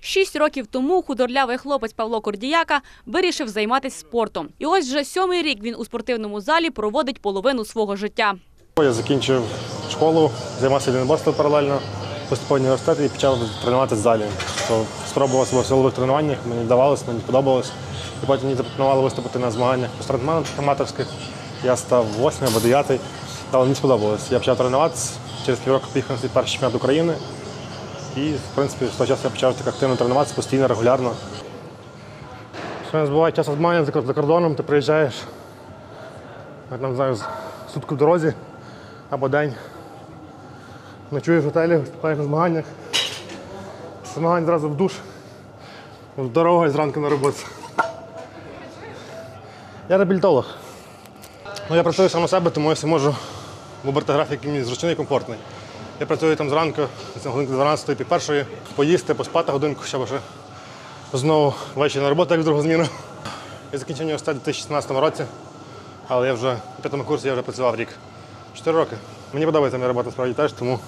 Шість років тому худорлявий хлопець Павло Кордіяка вирішив займатися спортом. І ось вже сьомий рік він у спортивному залі проводить половину свого життя. Я закінчив школу, займався єдиноборством паралельно, поступив в університет і почав тренуватися в залі. Спробував себе в силових тренуваннях, мені вдавалося, мені подобалось. І потім мені запропонували виступити на змаганнях по стартманах аматорських. Я став восьмий або дев'ятий, але мені сподобалось. Я почав тренуватися, через півроку поїхав на свій перший чемпіонат України. І, в принципі, з того часу я почав так активно тренуватися постійно, регулярно. Що не буває час змагання за кордоном, ти приїжджаєш, я там, знаю, сутку в дорозі або день. Ночуєш в готелі, виступаєш на змаганнях. З Змагань одразу в душ, в дорогу зранку на роботу. Я реабілітолог. Ну, я працюю сам на себе, тому я можу вибрати графік, який мені зручний і комфортний. Я працюю там зранку, годинки 12 пів першої, поїсти, поспати годинку, ще ще знову ввечері на роботу, як в другу зміну. Я закінчив університет у 2016 році, але я вже у п'ятому курсі я вже працював рік. Чотири роки. Мені подобається моя робота справді теж, тому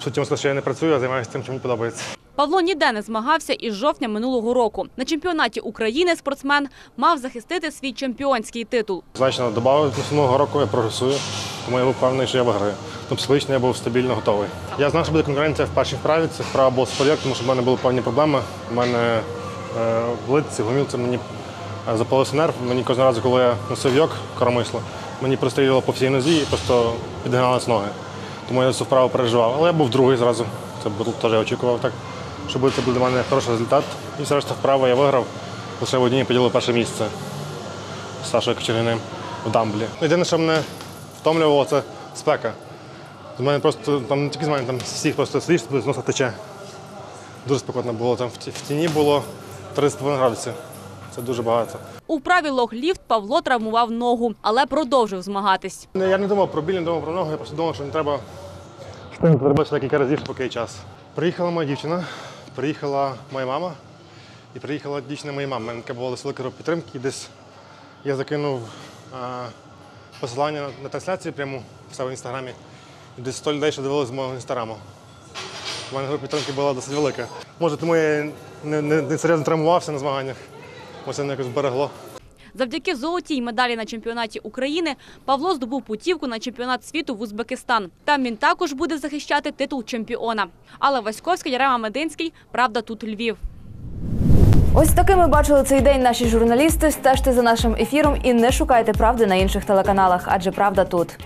в суті що я не працюю, а займаюся тим, що мені подобається. Павло ніде не змагався із жовтня минулого року. На чемпіонаті України спортсмен мав захистити свій чемпіонський титул. Значно додав наступного року, я прогресую, тому я був впевнений, що я виграю. Тобто психологічно я був стабільно готовий. Я знав, що буде конкуренція в першій вправі. Це вправа була споряк, тому що в мене були певні проблеми. У мене е, в литці, в гомілці мені е, запалився нерв. Мені кожен раз, коли я носив йок, коромисло, мені прострілювало по всій нозі і просто підгиналися ноги. Тому я цю вправу переживав. Але я був другий зразу. Це теж я очікував так, що буде це буде для мене хороший результат. І все решта вправо я виграв. Лише в одній поділив перше місце з Сашою Кочергіним в Дамблі. Єдине, що мене втомлювало, це спека. З мене просто там не тільки з мене, там всіх просто сидиш, з носа тече. Дуже спекотно було. Там в ті- тіні було 30 градусів. Це дуже багато. У вправі лог-ліфт Павло травмував ногу, але продовжив змагатись. Я не думав про біль, не думав про ногу, я просто думав, що не треба встигнути зробити декілька разів, поки є час. Приїхала моя дівчина, приїхала моя мама і приїхала дійсно моя мама. У мене була велика група підтримки. Десь я закинув а, посилання на, трансляцію прямо в себе в інстаграмі. І десь 100 людей, що дивилися з мого інстаграму. У мене група підтримки була досить велика. Може, тому я не, не, не серйозно травмувався на змаганнях. бо це мене якось берегло. Завдяки золотій медалі на чемпіонаті України Павло здобув путівку на чемпіонат світу в Узбекистан. Там він також буде захищати титул чемпіона. Але Васьковська, Ярема Мединський. Правда, тут Львів. Ось такими бачили цей день наші журналісти. Стежте за нашим ефіром і не шукайте правди на інших телеканалах, адже правда тут.